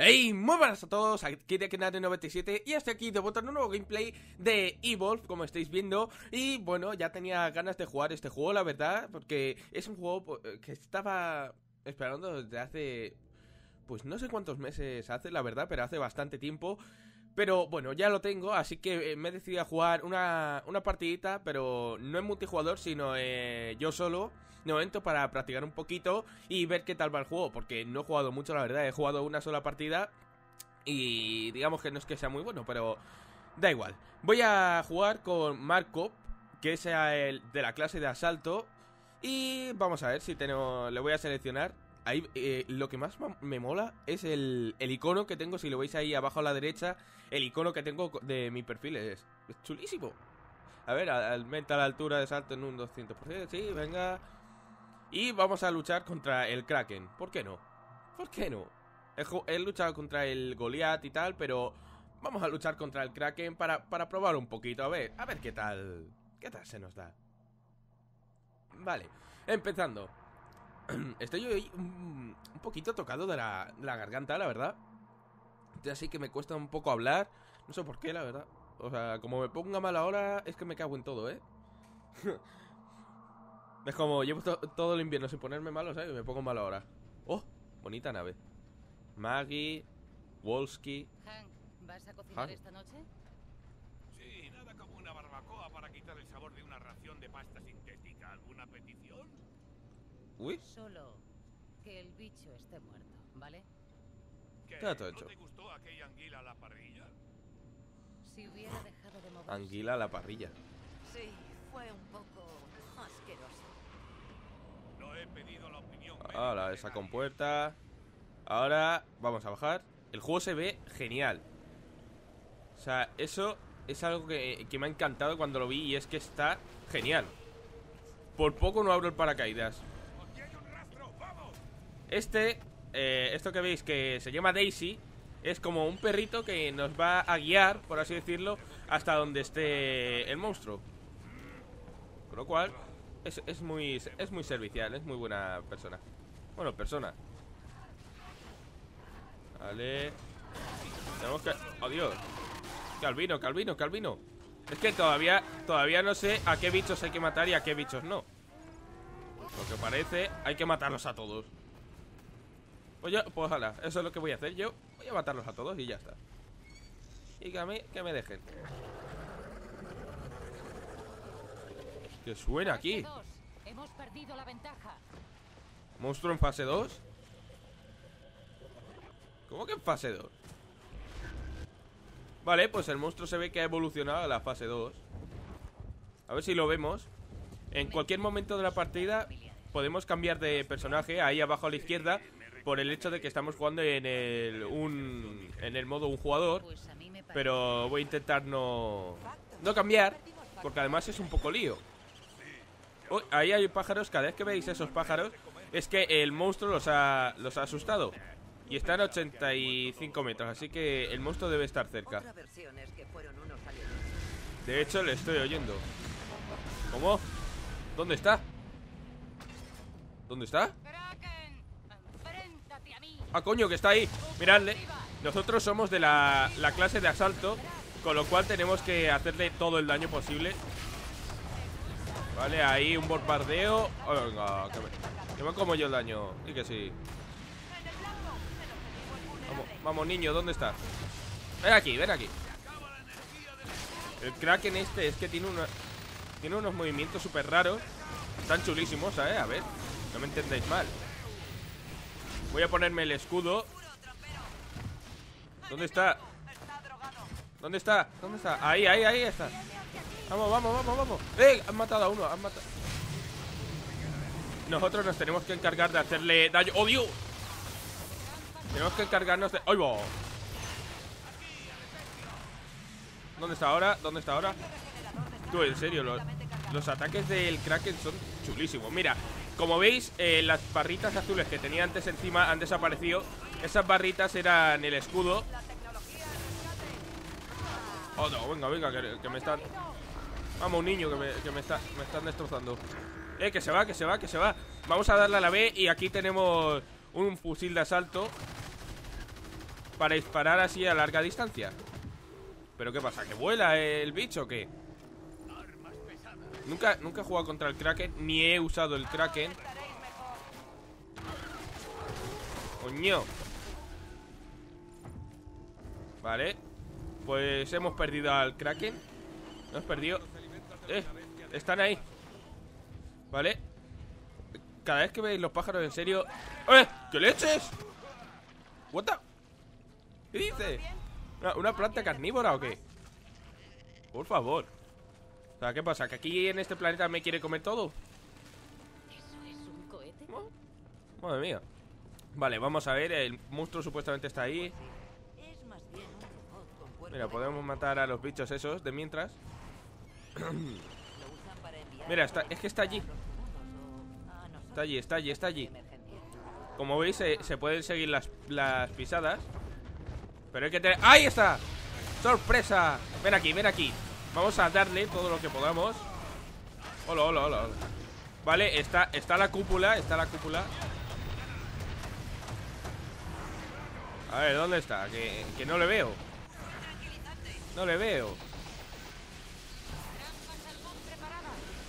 Hey, muy buenas a todos, aquí de Kenate97 y hasta aquí de en un nuevo gameplay de Evolve, como estáis viendo Y bueno, ya tenía ganas de jugar este juego, la verdad, porque es un juego eh, que estaba esperando desde hace... Pues no sé cuántos meses hace, la verdad, pero hace bastante tiempo pero bueno, ya lo tengo, así que eh, me he decidido a jugar una, una partidita, pero no en multijugador, sino eh, yo solo, de momento para practicar un poquito y ver qué tal va el juego, porque no he jugado mucho, la verdad, he jugado una sola partida y digamos que no es que sea muy bueno, pero da igual. Voy a jugar con Marco, que es el de la clase de asalto, y vamos a ver si tenemos, le voy a seleccionar Ahí, eh, lo que más me mola es el, icono que tengo, si lo veis ahí abajo a la derecha, el icono que tengo de mi perfil es, chulísimo. A ver, aumenta la altura de salto en un 200%, sí, venga. Y vamos a luchar contra el Kraken, ¿por qué no? ¿Por qué no? He, luchado contra el Goliath y tal, pero vamos a luchar contra el Kraken para, para probar un poquito, a ver, a ver qué tal, qué tal se nos da. Vale, empezando. Estoy hoy un, poquito tocado de la, garganta, la verdad. Así que me cuesta un poco hablar. No sé por qué, la verdad. O sea, como me ponga mal ahora, es que me cago en todo, ¿eh? es como, llevo todo el invierno sin ponerme malo, ¿sabes? Me pongo mal ahora. ¡Oh! Bonita nave. Maggie, Wolski. Hank, ¿vas a cocinar esta noche? Sí, nada como una barbacoa para quitar el sabor de una ración de pasta sintética. ¿Alguna petición? Uy. Solo que el bicho esté muerto, ¿vale? ¿Qué? ¿No te gustó aquella anguila a la parrilla? Si hubiera dejado de moverse. Anguila a la parrilla. Sí, fue un poco asqueroso. No he pedido la opinión. Ahora, esa compuerta. Ahora vamos a bajar. El juego se ve genial. O sea, eso es algo que, que me ha encantado cuando lo vi y es que está genial. Por poco no abro el paracaídas. Este, eh, esto que veis que se llama Daisy Es como un perrito que nos va a guiar, por así decirlo Hasta donde esté el monstruo. Con lo cual es, muy, es muy servicial, es muy buena persona. Bueno, persona. Vale. Tenemos que... ¡Adiós! Calvino, Calvino, Calvino. Es que todavía, todavía no sé a qué bichos hay que matar y a qué bichos no. Lo que parece, hay que matarlos a todos pues yo, pues ojalá, eso es lo que voy a hacer. Yo voy a matarlos a todos y ya está. Y que a mí, que me dejen. Que suena aquí Hemos perdido la ventaja. ¿Monstruo en fase 2? ¿Cómo que en fase 2? Vale, pues el monstruo se ve que ha evolucionado a la fase 2 A ver si lo vemos. En cualquier momento de la partida Podemos cambiar de personaje. Ahí abajo a la izquierda por el hecho de que estamos jugando en el, un, en el modo un jugador. Pero voy a intentar no, no cambiar, porque además es un poco lío. ahí hay pájaros, cada vez que veis esos pájaros, es que el monstruo los ha, los ha asustado. Y están a 85 metros, así que el monstruo debe estar cerca. De hecho, le estoy oyendo. ¿Cómo? ¿Dónde está? ¿Dónde está? Ah, coño, que está ahí. Miradle. Nosotros somos de la, clase de asalto Con lo cual tenemos que hacerle todo el daño posible. Vale, ahí un bombardeo. Oh, Venga, que me, como yo el daño. Y que sí. Vamos, vamos niño, ¿dónde está? Ven aquí, ven aquí. El Kraken este es que tiene una, Tiene unos movimientos súper raros. Están chulísimos, ¿sabes? A ver, no me entendáis mal Voy a ponerme el escudo ¿Dónde está? ¿Dónde está? ¿Dónde está? Ahí, ahí, ahí está Vamos, vamos, vamos, vamos ¡Eh! Han matado a uno, han matado Nosotros nos tenemos que encargar de hacerle daño ¡Oh, Dios! Tenemos que encargarnos de... ¡Ay, va! ¿Dónde está ahora? ¿Dónde está ahora? Tú, en serio, los, los ataques del Kraken son chulísimos Mira, como veis, eh, las barritas azules que tenía antes encima han desaparecido Esas barritas eran el escudo Oh, no, venga, venga, que, me están... Vamos, un niño que, me, que me, está, me están destrozando Eh, que se va, que se va, que se va Vamos a darle a la B y aquí tenemos un fusil de asalto para disparar así a larga distancia. ¿Pero qué pasa? ¿Que vuela el bicho o qué? Nunca, nunca he jugado contra el Kraken, ni he usado el Kraken. Coño. Vale. Pues hemos perdido al Kraken. Hemos perdido. Eh, están ahí. Vale. Cada vez que veis los pájaros en serio. ¡Eh! ¿Qué leches? ¿What the? ¿Qué dice? ¿Una, una planta carnívora o qué? Por favor. O sea, ¿qué pasa? ¿Que aquí en este planeta me quiere comer todo? ¿Eso es un cohete? Madre mía. Vale, vamos a ver. El monstruo supuestamente está ahí. Es más bien un robot con cuerpo Mira, de podemos matar a los bichos esos de mientras. Mira, está, es que está allí. Está allí, está allí, está allí. Como veis, se, se pueden seguir las, las pisadas. Pero hay que tener... ¡Ahí está! ¡Sorpresa! Ven aquí, ven aquí. Vamos a darle todo lo que podamos. Hola, hola, hola. Vale, está, está la cúpula, está la cúpula. A ver, ¿dónde está? Que, que no le veo. No le veo.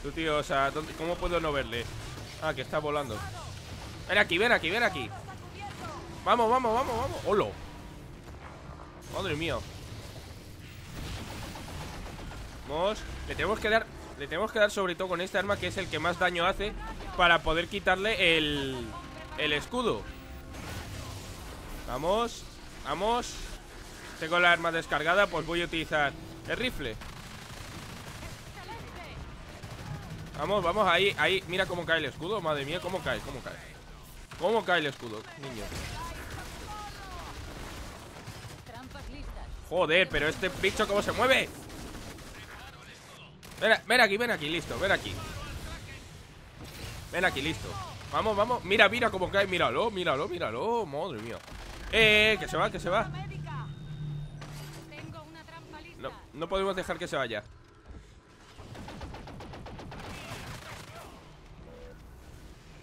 Tú, tío, o sea, ¿dónde- ¿cómo puedo no verle? Ah, que está volando. Ven aquí, ven aquí, ven aquí. Vamos, vamos, vamos, vamos. ¡Hola! Madre mía. Le tenemos que dar. Le tenemos que dar sobre todo con este arma que es el que más daño hace. Para poder quitarle el. El escudo. Vamos. Vamos. Tengo la arma descargada, pues voy a utilizar el rifle. Vamos, vamos, ahí, ahí. Mira cómo cae el escudo. Madre mía, cómo cae, cómo cae. ¿Cómo cae el escudo, niño? Joder, pero este bicho cómo se mueve. Ven, ven aquí, ven aquí, listo, ven aquí. Ven aquí, listo. Vamos, vamos. Mira, mira cómo cae, míralo, míralo, míralo. Madre mía. Eh, que se va, que se va. No, no podemos dejar que se vaya.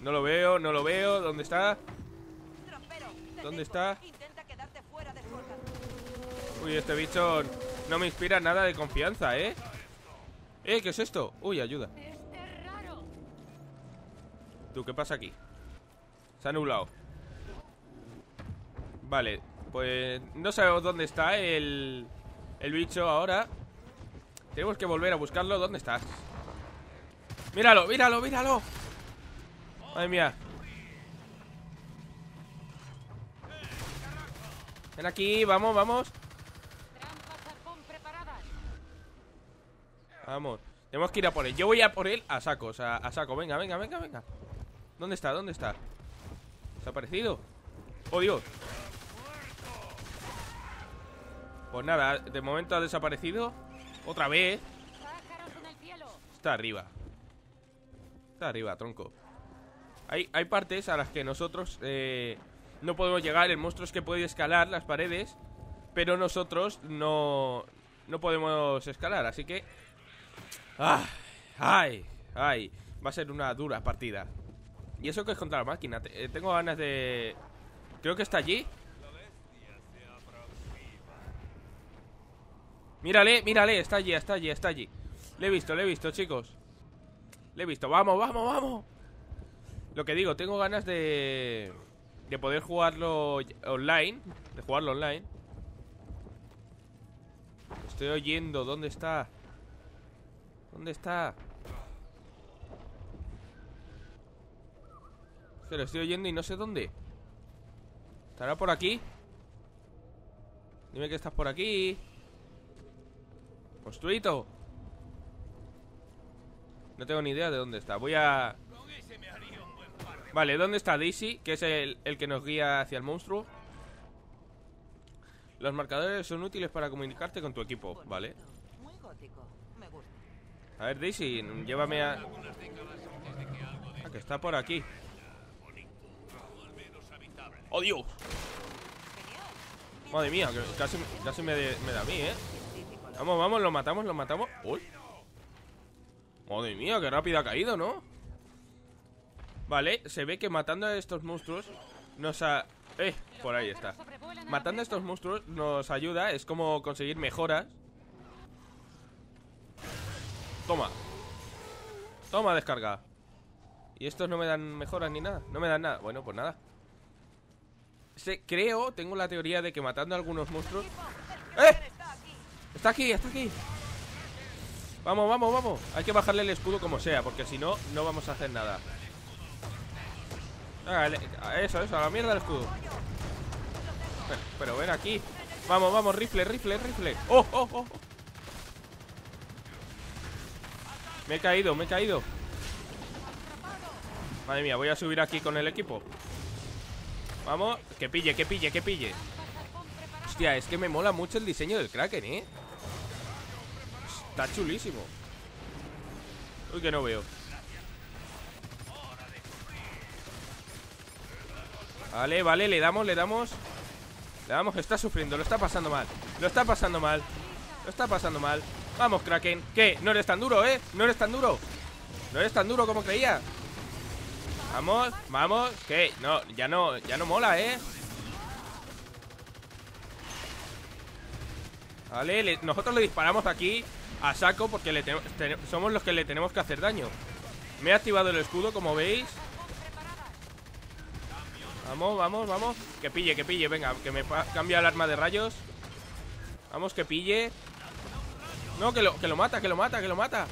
No lo veo, no lo veo. ¿Dónde está? ¿Dónde está? Uy, este bicho no me inspira nada de confianza, ¿eh? ¿Eh? ¿Qué es esto? Uy, ayuda. Es raro. ¿Tú qué pasa aquí? Se ha nublado. Vale, pues no sabemos dónde está el, el bicho ahora. Tenemos que volver a buscarlo. ¿Dónde estás? Míralo, míralo, míralo. Madre mía. Ven aquí, vamos, vamos. Vamos. Tenemos que ir a por él. Yo voy a por él a saco, o sea, a saco. Venga, venga, venga, venga. ¿Dónde está? ¿Dónde está? ¿Desaparecido? ¡Oh, Dios! Pues nada, de momento ha desaparecido. Otra vez. Está arriba. Está arriba, tronco. Hay, hay partes a las que nosotros eh, no podemos llegar. El monstruo es que puede escalar las paredes. Pero nosotros no, no podemos escalar. Así que... ¡Ah! ¡Ay! ¡Ay! Va a ser una dura partida. Y eso que es contra la máquina. Eh, tengo ganas de... Creo que está allí. Mírale, mírale, está allí, está allí, está allí. Le he visto, le he visto, chicos. Le he visto, vamos, vamos, vamos. Lo que digo, tengo ganas de de poder jugarlo online, de jugarlo online. Estoy oyendo, ¿dónde está? ¿Dónde está? Es que lo estoy oyendo y no sé dónde. ¿Estará por aquí? Dime que estás por aquí. Monstruito. No tengo ni idea de dónde está. Voy a... Vale, ¿dónde está Daisy? Que es el, el que nos guía hacia el monstruo. Los marcadores son útiles para comunicarte con tu equipo. Vale. Muy gótico. A ver, Daisy, llévame a... Ah, que está por aquí. ¡Oh, Dios! Madre mía, casi, casi me, de- me da a mí, ¿eh? Vamos, vamos, lo matamos, lo matamos. ¡Uy! Madre mía, qué rápido ha caído, ¿no? Vale, se ve que matando a estos monstruos nos ha... ¡Eh! Por ahí está. Matando a estos monstruos nos ayuda, es como conseguir mejoras. Toma. Toma, descarga. Y estos no me dan mejoras ni nada. No me dan nada. Bueno, pues nada. Creo, tengo la teoría de que matando a algunos monstruos. ¡Eh! Está aquí, está aquí. Vamos, vamos, vamos. Hay que bajarle el escudo como sea, porque si no, no vamos a hacer nada. eso, eso, a la mierda el escudo. Pero, pero ven aquí. Vamos, vamos, rifle, rifle, rifle. ¡Oh, oh, oh! Me he caído, me he caído. Madre mía, voy a subir aquí con el equipo. Vamos, que pille, que pille, que pille. Hostia, es que me mola mucho el diseño del Kraken, ¿eh? Está chulísimo Uy, que no veo Vale, vale, le damos, le damos Le damos, está sufriendo, lo está pasando mal Lo está pasando mal Lo está pasando mal Vamos, Kraken ¿Qué? No eres tan duro, ¿eh? No eres tan duro No eres tan duro como creía Vamos, vamos ¿Qué? No, ya no, ya no mola, ¿eh? Vale, nosotros le disparamos aquí a saco porque le somos los que le tenemos que hacer daño. Me he activado el escudo, como veis. Vamos, vamos, vamos. Que pille, que pille, venga, que me cambia el arma de rayos. Vamos, que pille. No, que lo, que lo mata, que lo mata, que lo mata.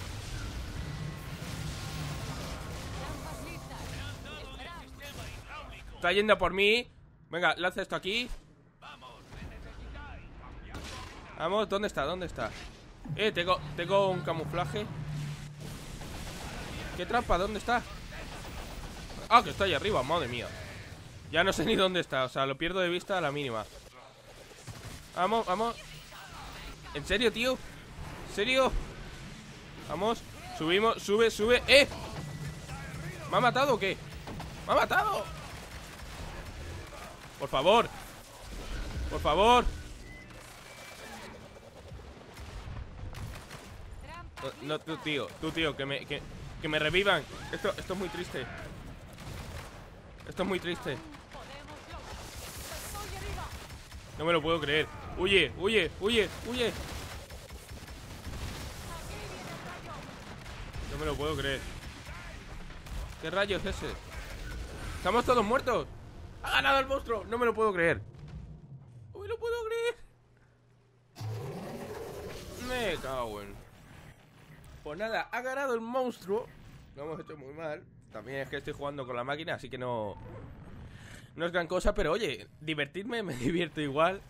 Está yendo por mí. Venga, lanza esto aquí. Vamos, ¿dónde está? ¿Dónde está? Eh, tengo, tengo un camuflaje ¿Qué trampa? ¿Dónde está? Ah, que está ahí arriba, madre mía Ya no sé ni dónde está, o sea, lo pierdo de vista a la mínima Vamos, vamos ¿En serio, tío? ¿En serio? Vamos, subimos, sube, sube ¡Eh! ¿Me ha matado o qué? ¡Me ha matado! Por favor Por favor No, tú, tío, tú, tío, que me, que, me revivan. Esto, esto es muy triste. Esto es muy triste. No me lo puedo creer. Huye, huye, huye, huye. Me lo puedo creer. ¿Qué rayos es ese? Estamos todos muertos. Ha ganado el monstruo. No me lo puedo creer. No me lo puedo creer. Me cago en. Pues nada, ha ganado el monstruo. Lo hemos hecho muy mal. También es que estoy jugando con la máquina, así que no. No es gran cosa, pero oye, divertirme, me divierto igual.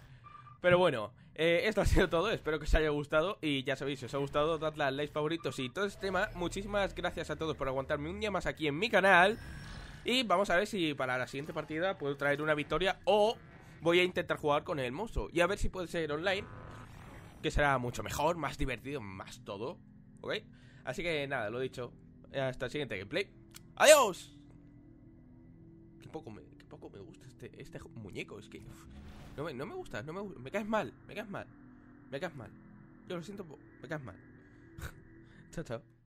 Pero bueno, eh, esto ha sido todo. Espero que os haya gustado. Y ya sabéis, si os ha gustado, dadle a like favoritos y todo este tema. Muchísimas gracias a todos por aguantarme un día más aquí en mi canal. Y vamos a ver si para la siguiente partida puedo traer una victoria o voy a intentar jugar con el monstruo. Y a ver si puede ser online, que será mucho mejor, más divertido, más todo. ¿ok? Así que nada, lo dicho. Hasta el siguiente gameplay. ¡Adiós! Qué poco me, qué poco me gusta este, este muñeco. Es que no, me, no me gusta, no me, me caes mal, me caes mal. Me caes mal. Yo lo siento, me caes mal. chao, chao.